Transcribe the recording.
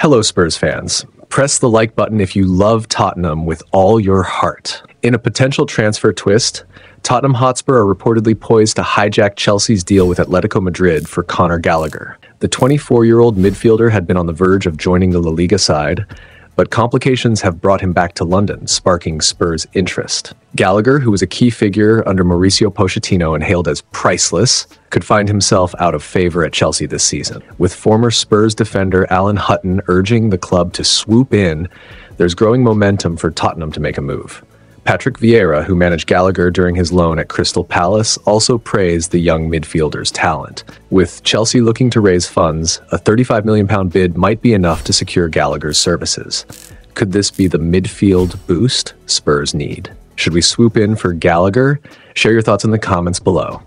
Hello, Spurs fans. Press the like button if you love Tottenham with all your heart. In a potential transfer twist, Tottenham Hotspur are reportedly poised to hijack Chelsea's deal with Atletico Madrid for Conor Gallagher. The 24 year old midfielder had been on the verge of joining the La Liga side, but complications have brought him back to London, sparking Spurs' interest. Gallagher, who was a key figure under Mauricio Pochettino and hailed as priceless, could find himself out of favor at Chelsea this season. With former Spurs defender Alan Hutton urging the club to swoop in, there's growing momentum for Tottenham to make a move. Patrick Vieira, who managed Gallagher during his loan at Crystal Palace, also praised the young midfielder's talent. With Chelsea looking to raise funds, a £35 million bid might be enough to secure Gallagher's services. Could this be the midfield boost Spurs need? Should we swoop in for Gallagher? Share your thoughts in the comments below.